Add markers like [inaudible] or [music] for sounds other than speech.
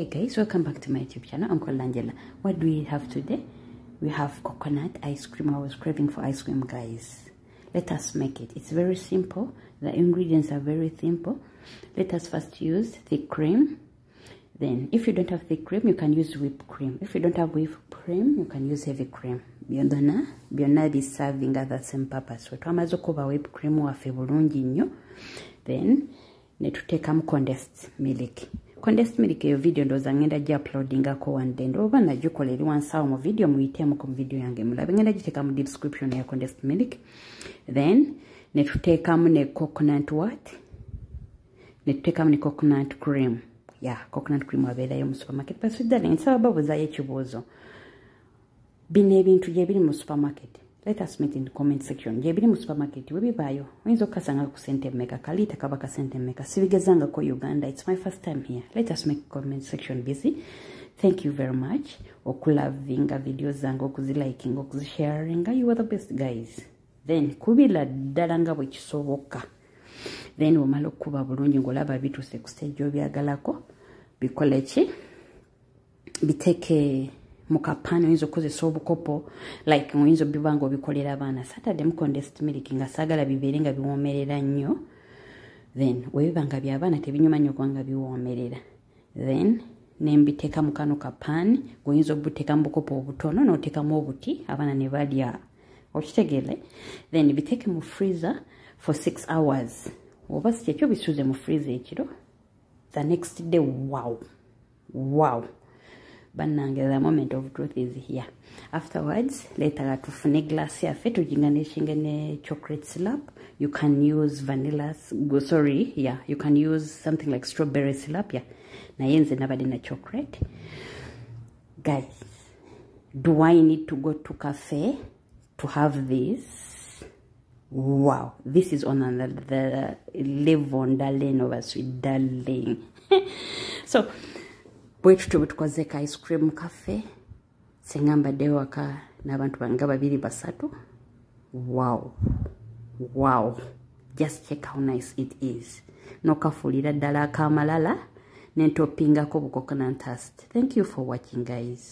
Hey guys, welcome back to my YouTube channel. Called Angela. What do we have today? We have coconut ice cream. I was craving for ice cream, guys. Let us make it. It's very simple. The ingredients are very simple. Let us first use the cream. Then, if you don't have thick cream, you can use whipped cream. If you don't have whipped cream, you can use heavy cream. byonna byonna biservinga the same purpose we twamaze okuba whipped cream waffe bulungi nnyo then ne tuteekamu condensed milk condensed milk eyo video ndowooza ngenda gi uploadingako day. Ndooba nagikola eri wansawo mu video muyiteemu ku video yange. Mulabe ngenda giteeka mu description ya condensed milk then ne tuteekamu ne coconut what? Ne tuteekamu ne coconut cream. Ya coconut cream abeerayo mu supermarket. Basiddala nsaba babuuzayo ekibuuzo. Bino ebintu gyebiri mu supermarket let us meet in the comment section. Gyebiri mu supermarket? Webibaayo oyinza okukasanga ku sente mmeka kaliita kaba ka sente mmeka sibigezangako uganda. Its my first time here. Let us make comment section busy. Thank you very much. Okulavinga video zange okuzilikinga okuzisharinga you are the best guys. Then kubira ddala nga bwe kisoboka then omala okukuba bulungi ngaolaba bituuse ku stage obyagalako bikole ki biteeke mukapaani oyinza okukozesa obukopo like oyinza obiba nga obikolera abaana. Saturday mu condensed milk nga saagala bibeere nga biwoomerera nnyo. Then webiba nga byabaana tebinyuma nnyo kuba nga biwoomerera then nembiteeka mu kano kapaani ngaoyinza obuteeka mu bukopo obutono n'oteekamu obuti abaana ne balya. Okitegeere then biteeke mu freezer for six hours. Oba si kyekyo bisuuze mu freezer ekiro the next day wow wow bannange the moment of truth is here. Afterwards leetaga tufune glass yaffe tuginganishinge ne chocolate slap you can use vanilla sorry yeah you can use something like strawberry slap yeah. Naye nze nabadde na chocolate. Guys do i need to go to cafe to have this? Wow this is on another level darling a sweet darling. [laughs] So bwetutyo bwetukoze ka ice cream cafe senga mbadde waka n'abantu banga babiri basatu. Wow. Wow. Just check how nice it is. Nokafuulira ddala akamalala nentopingako bucoconut thank you for watching guys